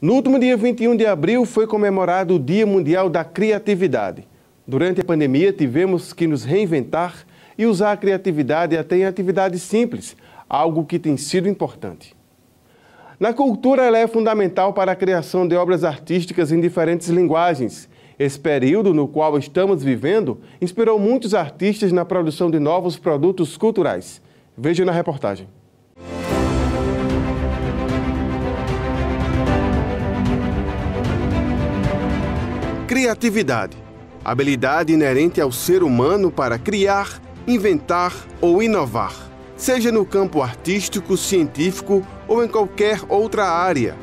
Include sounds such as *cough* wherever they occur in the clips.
No último dia 21 de abril foi comemorado o Dia Mundial da Criatividade. Durante a pandemia, tivemos que nos reinventar e usar a criatividade até em atividades simples, algo que tem sido importante. Na cultura, ela é fundamental para a criação de obras artísticas em diferentes linguagens. Esse período no qual estamos vivendo inspirou muitos artistas na produção de novos produtos culturais. Veja na reportagem. Criatividade habilidade inerente ao ser humano para criar, inventar ou inovar, seja no campo artístico, científico ou em qualquer outra área.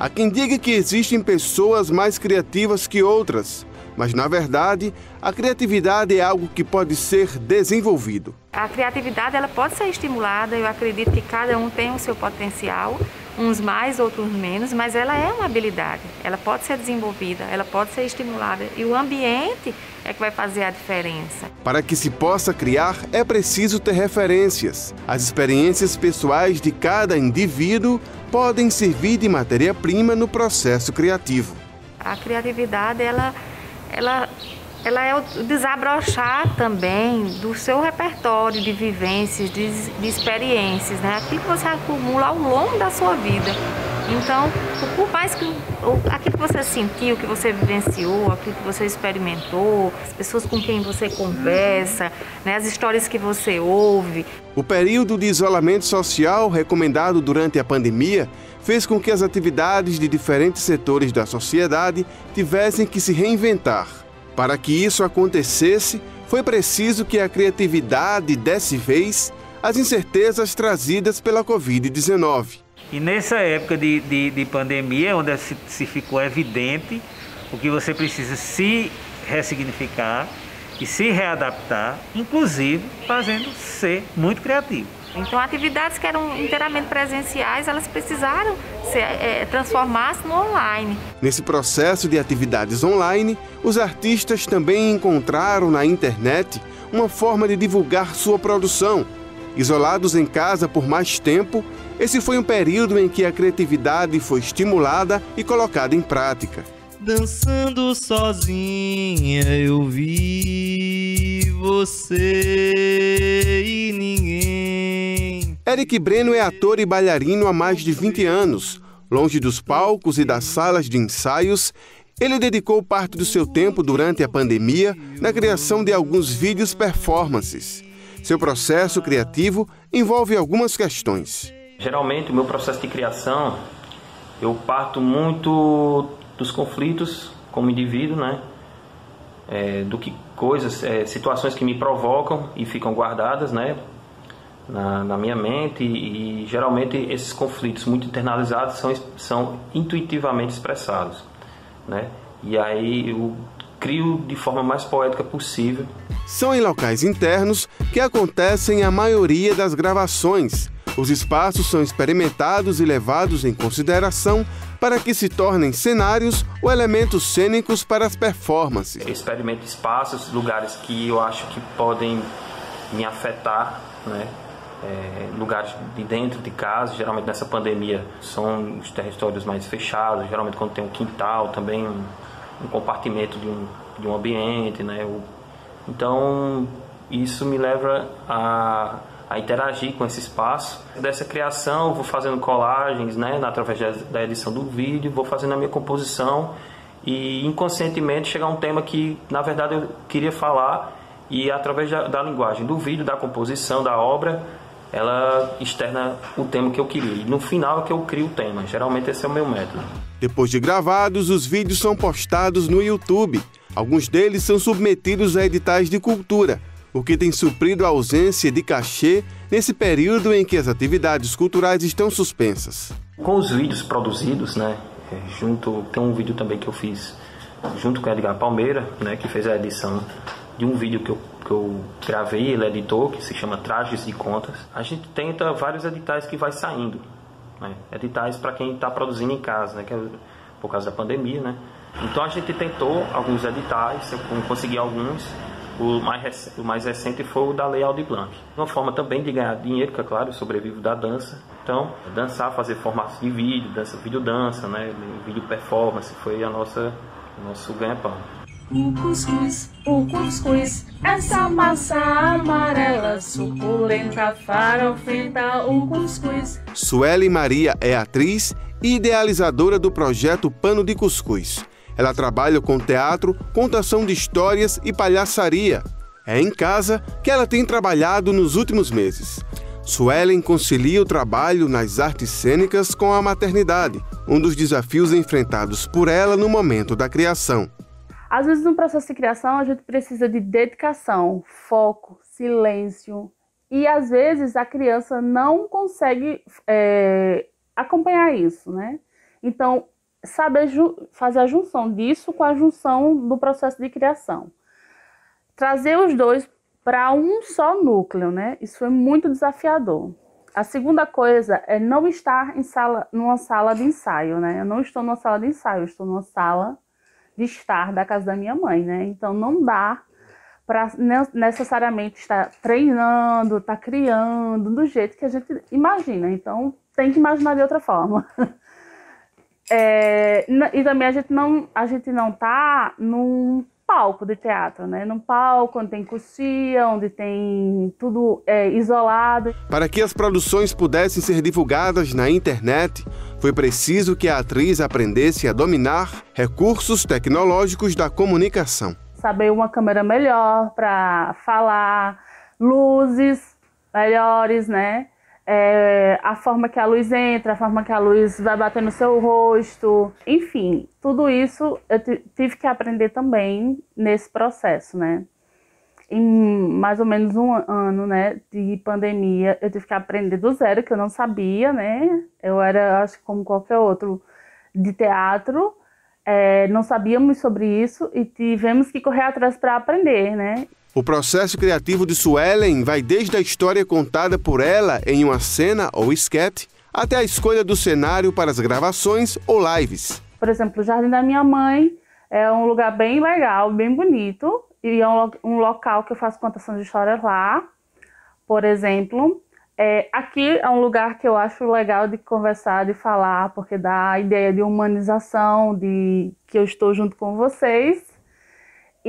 Há quem diga que existem pessoas mais criativas que outras, mas na verdade, a criatividade é algo que pode ser desenvolvido. A criatividade ela pode ser estimulada, eu acredito que cada um tem o seu potencial, uns mais, outros menos, mas ela é uma habilidade, ela pode ser desenvolvida, ela pode ser estimulada e o ambiente é que vai fazer a diferença. Para que se possa criar, é preciso ter referências. As experiências pessoais de cada indivíduo podem servir de matéria-prima no processo criativo. A criatividade ela ela, ela é o desabrochar também do seu repertório de vivências, de, de experiências, né? aquilo que você acumula ao longo da sua vida. Então, por mais que aquilo que você sentiu, que você vivenciou, aquilo que você experimentou, as pessoas com quem você conversa, né, as histórias que você ouve. O período de isolamento social recomendado durante a pandemia fez com que as atividades de diferentes setores da sociedade tivessem que se reinventar. Para que isso acontecesse, foi preciso que a criatividade desse vez às incertezas trazidas pela Covid-19. E nessa época de, de, de pandemia, onde se, se ficou evidente o que você precisa se ressignificar e se readaptar, inclusive fazendo ser muito criativo. Então, atividades que eram inteiramente presenciais, elas precisaram se é, transformar-se no online. Nesse processo de atividades online, os artistas também encontraram na internet uma forma de divulgar sua produção. Isolados em casa por mais tempo, esse foi um período em que a criatividade foi estimulada e colocada em prática. Dançando sozinha eu vi você e ninguém. Eric Breno é ator e bailarino há mais de 20 anos. Longe dos palcos e das salas de ensaios, ele dedicou parte do seu tempo durante a pandemia na criação de alguns vídeos performances. Seu processo criativo envolve algumas questões. Geralmente, o meu processo de criação, eu parto muito dos conflitos como indivíduo, né? É, do que coisas, é, situações que me provocam e ficam guardadas, né? Na, na minha mente e, e, geralmente esses conflitos muito internalizados são, são intuitivamente expressados, né? E aí eu crio de forma mais poética possível. São em locais internos que acontecem a maioria das gravações os espaços são experimentados e levados em consideração para que se tornem cenários ou elementos cênicos para as performances. Eu experimento espaços, lugares que eu acho que podem me afetar, né? É, lugares de dentro de casa, geralmente nessa pandemia são os territórios mais fechados, geralmente quando tem um quintal também, um, um compartimento de um, de um ambiente, né? Então isso me leva a a interagir com esse espaço. Dessa criação, vou fazendo colagens, né, através da edição do vídeo, vou fazendo a minha composição e inconscientemente chegar a um tema que, na verdade, eu queria falar e através da, da linguagem do vídeo, da composição, da obra, ela externa o tema que eu queria. E no final é que eu crio o tema. Geralmente esse é o meu método. Depois de gravados, os vídeos são postados no YouTube. Alguns deles são submetidos a editais de cultura o que tem suprido a ausência de cachê nesse período em que as atividades culturais estão suspensas. Com os vídeos produzidos, né, é, junto tem um vídeo também que eu fiz junto com Edgar Palmeira, né, que fez a edição de um vídeo que eu, que eu gravei, ele editou, que se chama Trajes de Contas. A gente tenta vários editais que vai saindo, né, editais para quem está produzindo em casa, né, que é por causa da pandemia, né. Então a gente tentou alguns editais, eu consegui alguns o mais, o mais recente foi o da Lei Aldir Blanc. Uma forma também de ganhar dinheiro, que é claro, eu sobrevivo da dança. Então, dançar, fazer formatos de vídeo, dança, vídeo dança, né? Vídeo performance, foi a nossa, o nosso ganha-pão. O cuscuz, o cuscuz, essa massa amarela, suculenta, farofenta, o cuscuz. Sueli Maria é atriz e idealizadora do projeto Pano de Cuscuz. Ela trabalha com teatro, contação de histórias e palhaçaria. É em casa que ela tem trabalhado nos últimos meses. Suelen concilia o trabalho nas artes cênicas com a maternidade, um dos desafios enfrentados por ela no momento da criação. Às vezes, no processo de criação, a gente precisa de dedicação, foco, silêncio. E às vezes a criança não consegue é, acompanhar isso, né? Então, saber fazer a junção disso com a junção do processo de criação. Trazer os dois para um só núcleo, né? Isso foi muito desafiador. A segunda coisa é não estar em sala, numa sala de ensaio, né? Eu não estou numa sala de ensaio, eu estou numa sala de estar da casa da minha mãe, né? Então não dá para necessariamente estar treinando, estar tá criando do jeito que a gente imagina. Então tem que imaginar de outra forma. *laughs* É, e também a gente não a gente não tá num palco de teatro, né? Num palco onde tem coxia, onde tem tudo é, isolado. Para que as produções pudessem ser divulgadas na internet, foi preciso que a atriz aprendesse a dominar recursos tecnológicos da comunicação. Saber uma câmera melhor para falar, luzes melhores, né? É, a forma que a luz entra, a forma que a luz vai bater no seu rosto, enfim, tudo isso eu tive que aprender também nesse processo, né? em mais ou menos um ano, né, de pandemia, eu tive que aprender do zero, que eu não sabia, né? Eu era, acho que como qualquer outro de teatro, é, não sabíamos sobre isso e tivemos que correr atrás para aprender, né? O processo criativo de Suelen vai desde a história contada por ela em uma cena ou esquete, até a escolha do cenário para as gravações ou lives. Por exemplo, o Jardim da Minha Mãe é um lugar bem legal, bem bonito, e é um, um local que eu faço contação de histórias lá, por exemplo. É, aqui é um lugar que eu acho legal de conversar, de falar, porque dá a ideia de humanização, de que eu estou junto com vocês.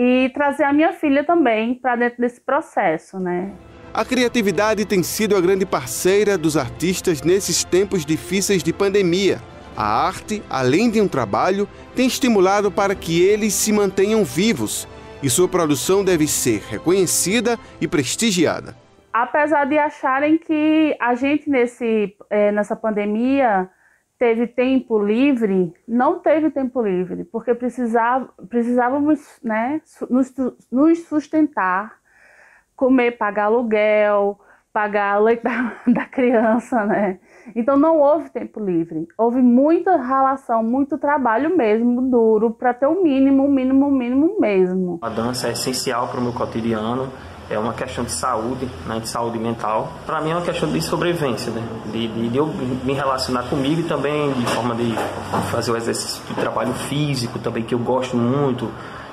E trazer a minha filha também para dentro desse processo, né? A criatividade tem sido a grande parceira dos artistas nesses tempos difíceis de pandemia. A arte, além de um trabalho, tem estimulado para que eles se mantenham vivos e sua produção deve ser reconhecida e prestigiada. Apesar de acharem que a gente nesse, é, nessa pandemia teve tempo livre, não teve tempo livre, porque precisava, precisávamos né, nos, nos sustentar, comer, pagar aluguel, pagar leite da, *laughs* da criança, né? Então não houve tempo livre. Houve muita relação, muito trabalho mesmo, duro, para ter o mínimo, o mínimo, o mínimo mesmo. A dança é essencial para o meu cotidiano. É uma questão de saúde, né, de saúde mental. Para mim é uma questão de sobrevivência, né? de, de, de, eu me relacionar comigo e também de forma de fazer o exercício de trabalho físico também, que eu gosto muito,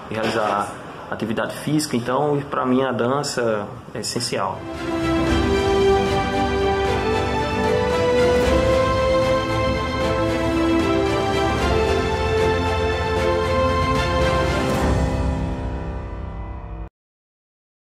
de realizar atividade física. Então, para mim a dança é essencial.